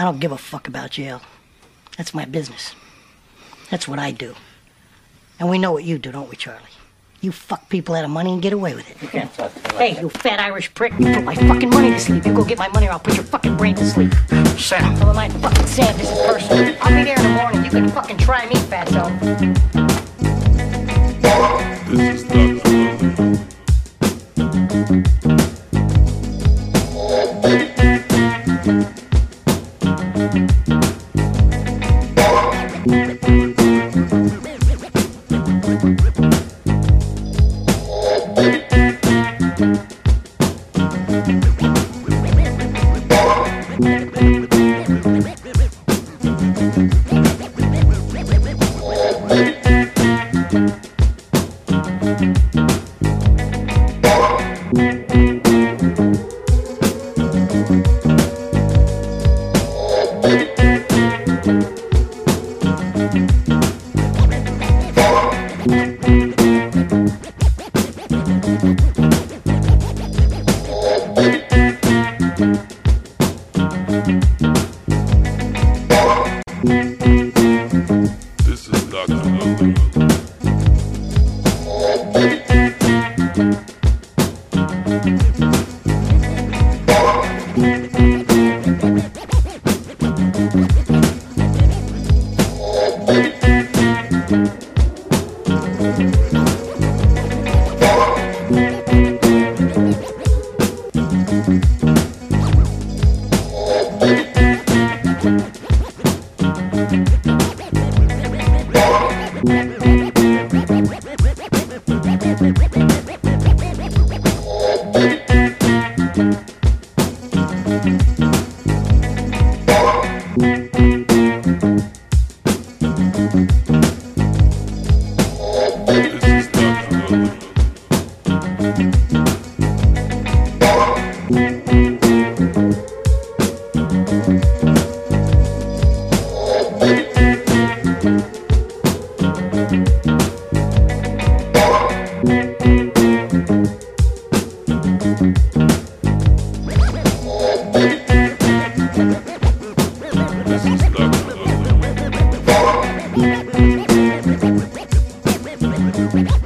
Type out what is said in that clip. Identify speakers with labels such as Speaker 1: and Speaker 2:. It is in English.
Speaker 1: I don't give a fuck about jail. That's my business. That's what I do. And we know what you do, don't we, Charlie? You fuck people out of money and get away with it. You can't fucking. Hey, you fat Irish prick, you put my fucking money to sleep. You go get my money or I'll put your fucking brain to sleep.
Speaker 2: Sam.
Speaker 1: Tell my fucking Sam, this is personal. I'll be there in the morning. You can fucking try me, fatso.
Speaker 3: This is This This is Dr. This is Thank